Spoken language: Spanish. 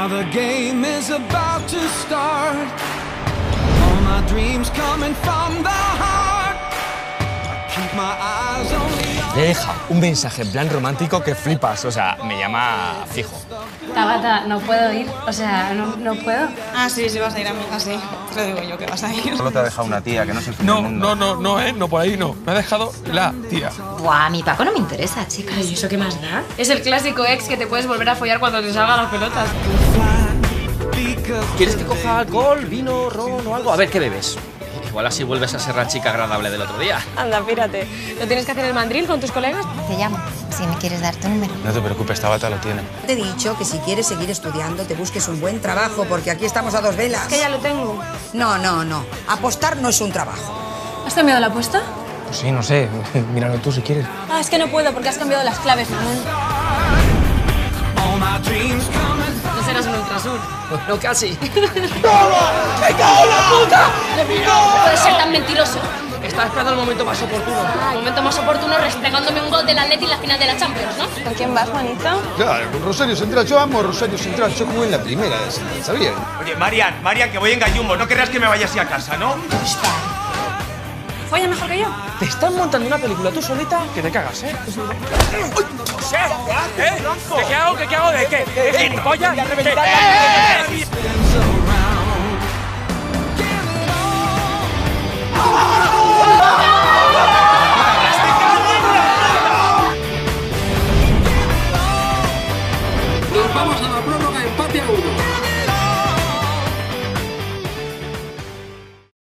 Now the game is about to start. All my dreams coming from the Le deja un mensaje en plan romántico que flipas, o sea, me llama fijo. Tabata, no puedo ir. O sea, no, no puedo. Ah, sí, sí vas a ir a mi casa, sí. Te lo digo yo que vas a ir. Solo te ha dejado una tía, que no es el No, mundo. no, no, no, eh, no, por ahí no. Me ha dejado la tía. Buah, mi Paco no me interesa, chicas. ¿Y eso qué más da? Es el clásico ex que te puedes volver a follar cuando te salgan las pelotas. ¿Quieres que coja alcohol, vino, ron o algo? A ver, ¿qué bebes? Igual así vuelves a ser la chica agradable del otro día. Anda, pírate. ¿No tienes que hacer el mandril con tus colegas? Te llamo, si me quieres dar tu número. No te preocupes, Tabata lo tiene. Te he dicho que si quieres seguir estudiando, te busques un buen trabajo, porque aquí estamos a dos velas. Que ya lo tengo. No, no, no. Apostar no es un trabajo. ¿Has cambiado la apuesta? Pues sí, no sé, míralo tú si quieres. Ah, es que no puedo porque has cambiado las claves, mamón. No, casi. No puedes ser tan mentiroso. Estaba esperando el momento más oportuno. El momento más oportuno restregándome un gol del Atleti en la final de la Champions, ¿no? ¿Con quién vas, Juanito? Claro, con Rosario Central. Yo amo a Rosario Central. Yo jugué en la primera de Central, ¿sabían? Oye, Marian, Marian, que voy en gallumbo. No querrás que me vaya así a casa, ¿no? ¿Folla mejor que yo? Te están montando una película tú solita que te cagas, ¿eh? ¿Eh? ¿De qué hago? ¿De qué hago? ¿De qué? ¿De gilipollas? ¿De qué? Nos vamos a la prórroga empate a uno.